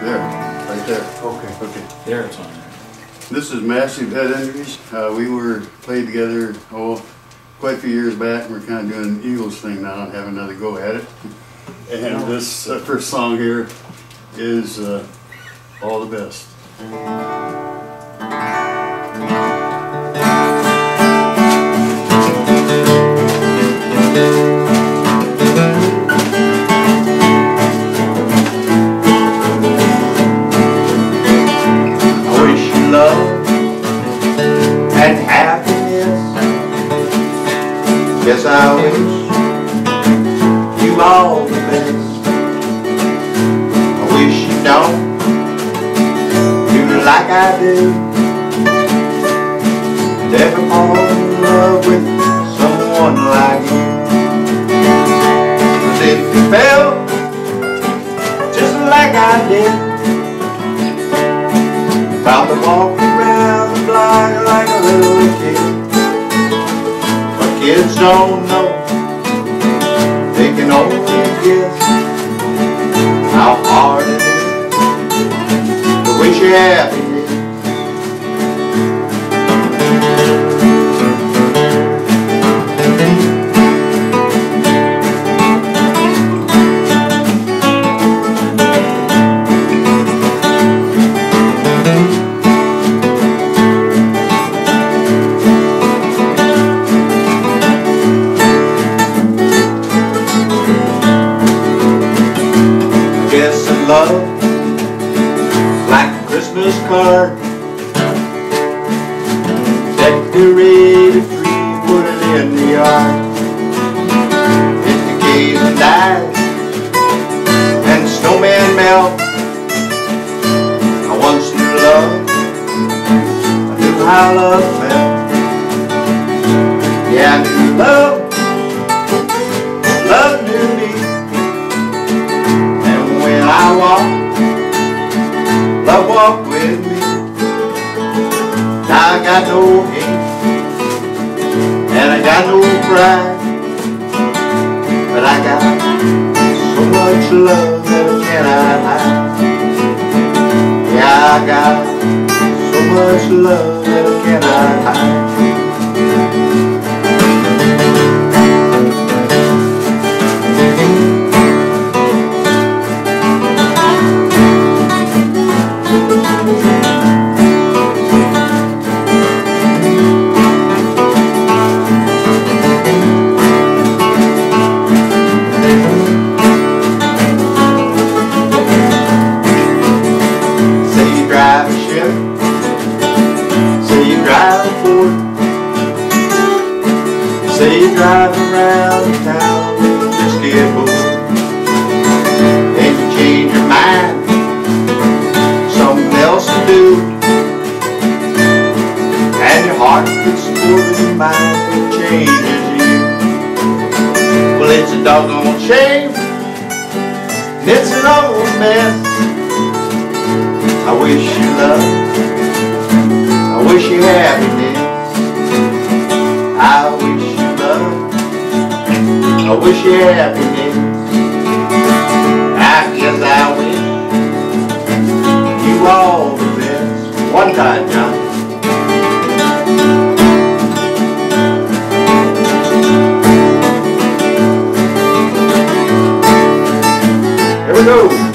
There, right there. Okay. Okay. There it's on there. This is Massive Head Injuries. Uh, we were played together, oh, quite a few years back. We're kind of doing Eagles thing now and having another go at it. And this uh, first song here is uh, All the Best. Yes, I wish you all the best. I wish you don't do like I do. Never fall in love with someone like you. 'Cause if you felt just like I did. To walk around the block like a little kid. Kids don't know, they can only guess how hard it is to wish you happiness. Card, decorated tree, put it in the yard. It decays and dies, and snowman melt. I once knew love, I knew how love felt. Got no hate, and I got no pride, but I got so much love that I cannot hide. Yeah, I got so much love that I cannot hide. Say you drive around town and just get bored. Then you change your mind, something else to do, and your heart gets more than your mind and changes you. Well, it's a doggone shame, and it's an old mess. I wish you love. I wish you happiness. I wish you happiness. I guess I wish you all the best. One time, John. Here we go.